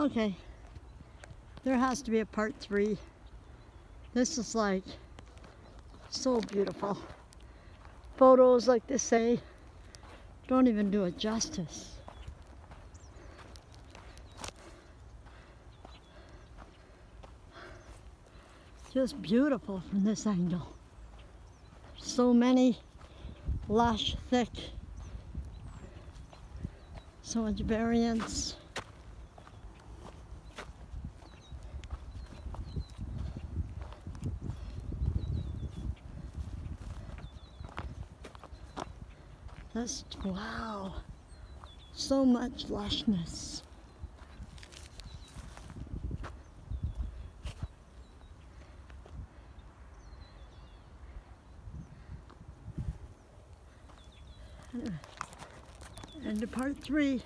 Okay. There has to be a part three. This is like so beautiful. Photos, like they say, don't even do it justice. Just beautiful from this angle. So many lush, thick, so much variance. That's, wow, so much lushness. And to part three.